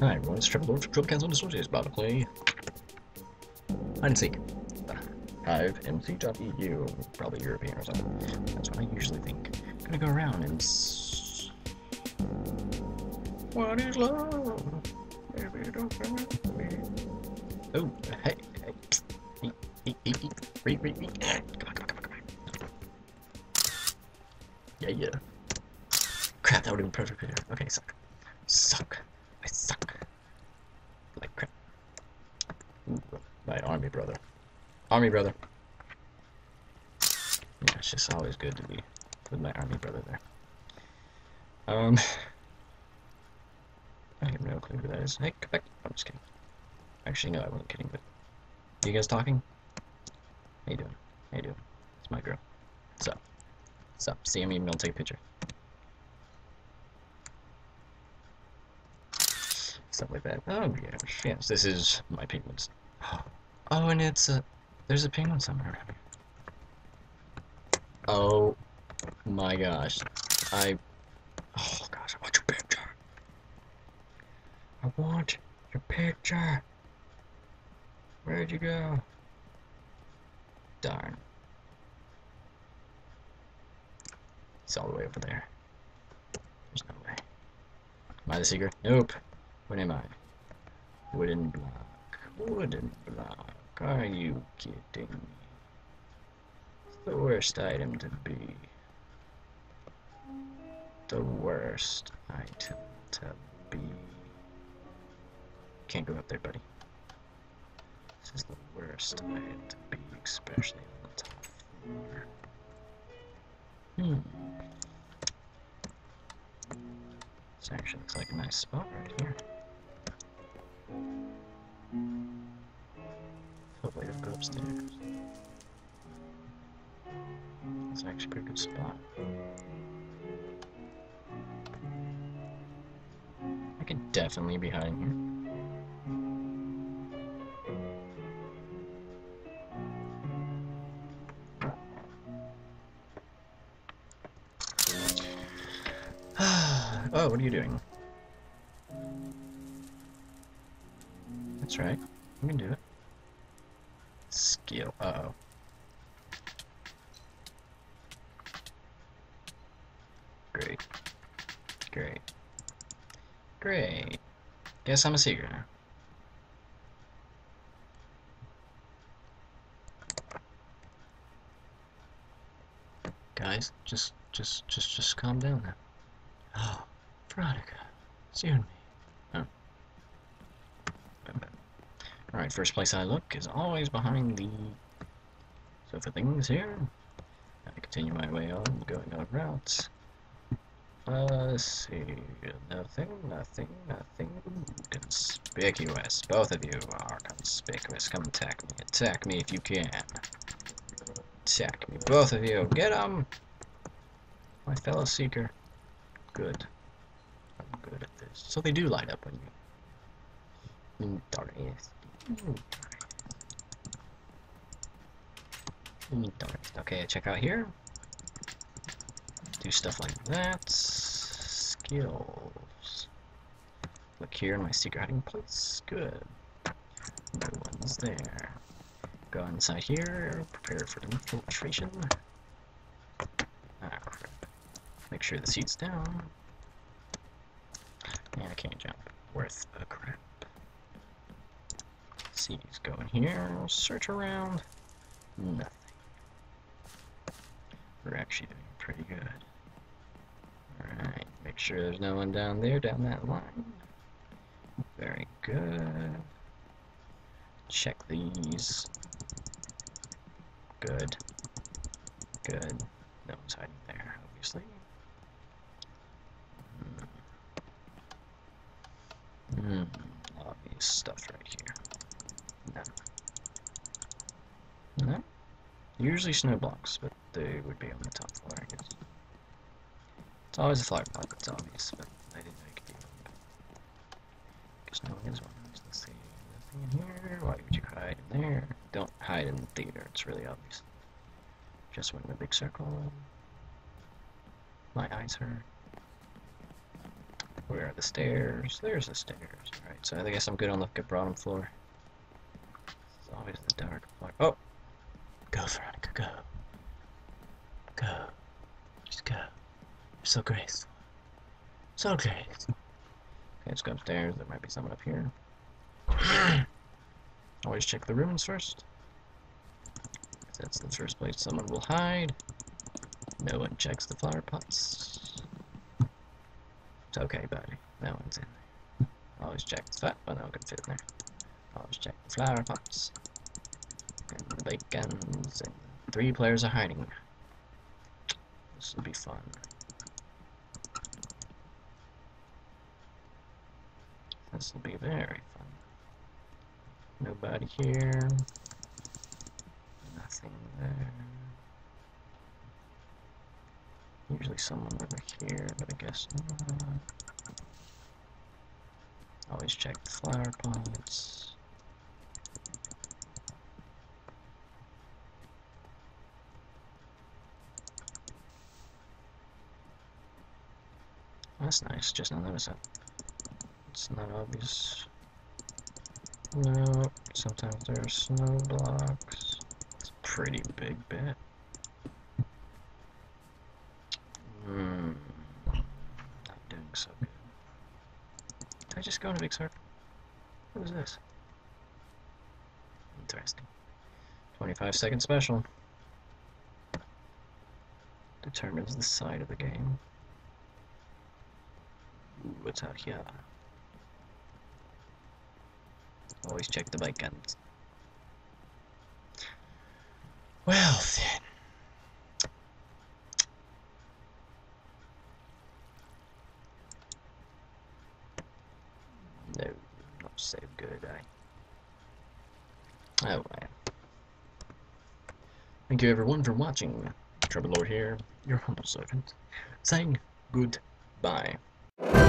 Hi everyone, it's Trumpet Council Associates about to play hide and seek. Hive MC.eu, probably European or something. That's what I usually think. I'm gonna go around and. What is love? Baby, don't hurt me. Oh, hey, hey. Eat, eat, eat, eat. Read, read, read. Come on, come on, come on, come on. Yeah, yeah. Crap, that would have been perfect video. Okay, suck. Suck. I suck. Like crap. My army brother. Army brother. Yeah, it's just always good to be with my army brother there. Um, I have no clue who that is. Hey, come back. I'm just kidding. Actually, no, I wasn't kidding, but you guys talking? How you doing? How you doing? It's my girl. What's up? What's up? See, I'm even gonna take a picture. Stuff like that. Oh, yeah, yes, this is my penguins. Oh, and it's a, there's a penguin somewhere around here. Oh, my gosh. I, oh gosh, I want your picture. I want your picture. Where'd you go? Darn. He's all the way over there. There's no way. Am I the secret? Nope. What am I? Wooden block. Wooden block. Are you kidding me? It's the worst item to be. The worst item to be. Can't go up there, buddy. This is the worst item to be, especially on the top floor. Hmm. This actually looks like a nice spot right here. Hopefully it'll go upstairs. It's actually a pretty good spot. I could definitely be hiding here. oh, what are you doing? Right. You can do it. Skill. Uh oh. Great. Great. Great. Guess I'm a secret now. Guys, just, just, just, just calm down now. Oh, Veronica, and me. Oh. Alright, first place I look is always behind the sofa things here. I continue my way on, going on routes. Uh, let's see. Nothing, nothing, nothing. Conspicuous. Both of you are conspicuous. Come attack me. Attack me if you can. Attack me. Both of you. Get him! My fellow seeker. Good. I'm good at this. So they do light up when you. Interest. Interest. Okay, check out here. Do stuff like that. Skills. Look here in my secret hiding place. Good. No one's there. Go inside here. Prepare for infiltration. Ah, crap. Make sure the seat's down. And I can't jump. Worth a crap. C's go in here. Search around. Nothing. We're actually doing pretty good. Alright, make sure there's no one down there, down that line. Very good. Check these. Good. Good. No one's hiding there, obviously. Hmm. Hmm. Obvious stuff right here. No. No? Usually snow blocks, but they would be on the top floor, I guess. It's always a flower block that's obvious, but I didn't know you could it. Because no one is one. Let's see. Nothing in here. Why would you hide in there? Don't hide in the theater, it's really obvious. Just went in a big circle. My eyes hurt. Where are the stairs? There's the stairs. Alright, so I guess I'm good on the bottom floor. It's always the dark part. Oh! Go, Veronica, go. Go. Just go. You're so graceful. So graceful. Okay, let's go upstairs. There might be someone up here. Always check the rooms first. That's the first place someone will hide. No one checks the flower pots. It's okay, buddy. No one's in there. Always check the fat, but oh, no one can fit in there. Always check the flower pots. The bacons. And three players are hiding. This will be fun. This will be very fun. Nobody here. Nothing there. Usually someone over here, but I guess not. Always check the flower pots. That's nice, just not notice that. It's not obvious. No, sometimes there are snow blocks. It's a pretty big bit. Hmm. Not doing so good. Did I just go in a big circle? What is this? Interesting. 25 second special. Determines the side of the game. Ooh, what's out here? Always check the bike guns. Well then. No, not so good, I. Oh well. Thank you everyone for watching. Trouble Lord here, your humble servant, saying goodbye. Thank you.